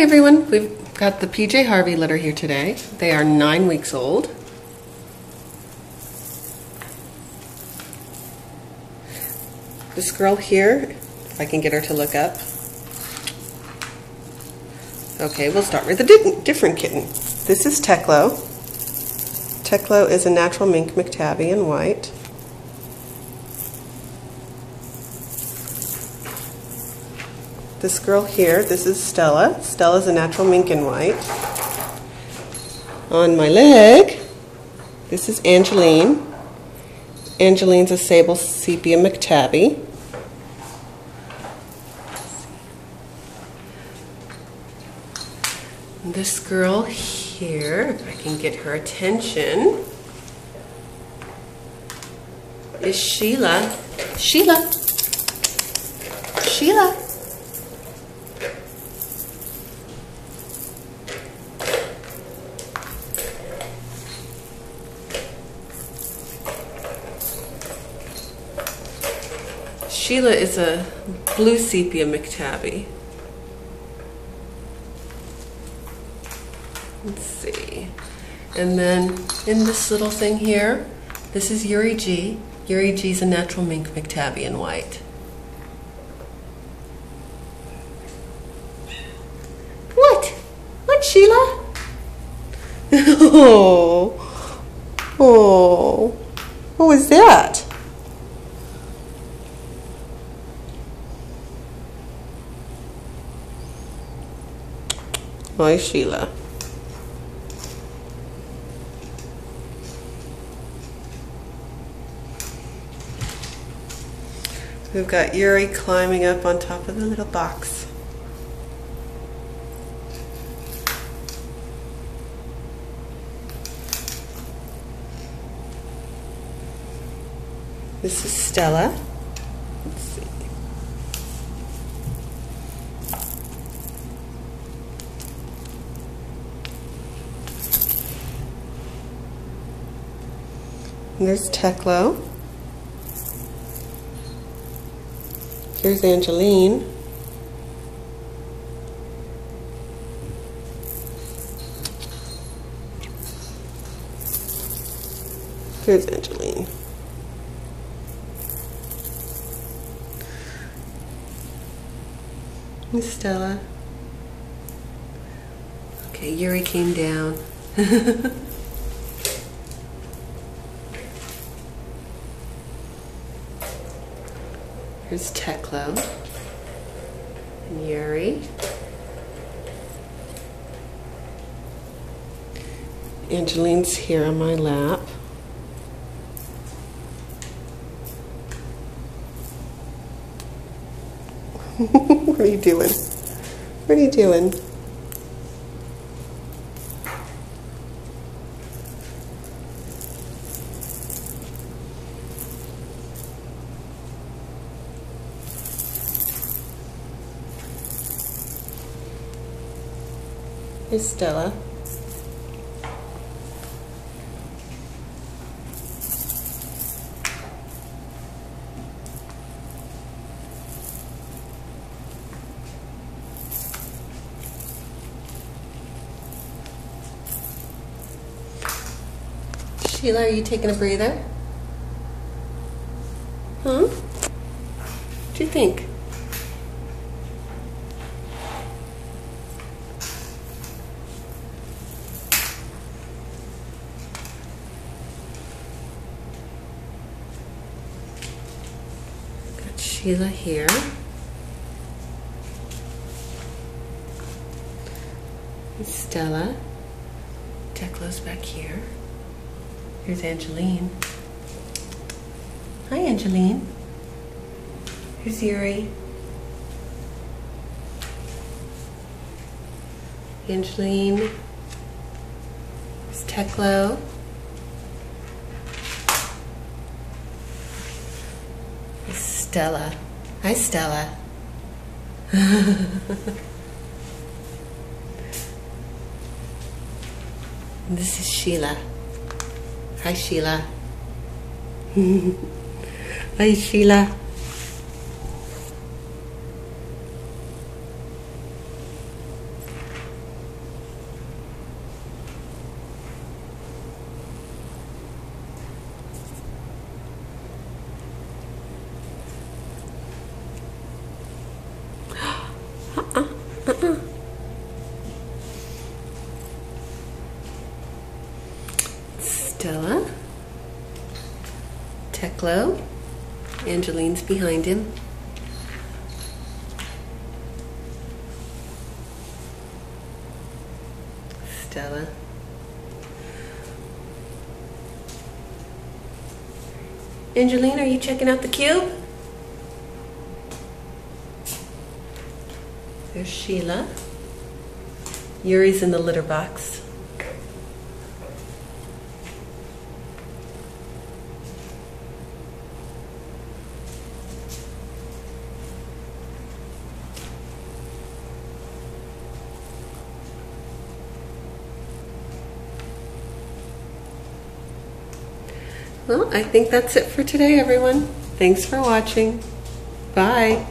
everyone, we've got the PJ Harvey litter here today. They are nine weeks old. This girl here, if I can get her to look up. Okay, we'll start with a di different kitten. This is Teklo. Teklo is a natural mink McTavian white. This girl here, this is Stella. Stella's a natural mink and white. On my leg, this is Angeline. Angeline's a sable sepia McTavie. This girl here, if I can get her attention, is Sheila. Sheila. Sheila. Sheila is a blue sepia McTavies. Let's see. And then in this little thing here, this is Yuri G. Yuri G is a natural mink McTavian in white. What? What, Sheila? oh. Oh. What was that? Hi, Sheila. We've got Yuri climbing up on top of the little box. This is Stella. Let's see. There's Teklo. Here's Angeline. Here's Angeline. Miss Stella. Okay, Yuri came down. Here's Teklo and Yuri. Angeline's here on my lap. what are you doing? What are you doing? Here's Stella. Sheila, are you taking a breather? Huh? What do you think? Sheila here. Stella. Teklo's back here. Here's Angeline. Hi, Angeline. Here's Yuri. Angeline. Here's Teklo. Stella. Hi, Stella. this is Sheila. Hi, Sheila. Hi, Sheila. Stella, Teclo, Angeline's behind him. Stella. Angeline, are you checking out the cube? There's Sheila. Yuri's in the litter box. Well, I think that's it for today, everyone. Thanks for watching. Bye.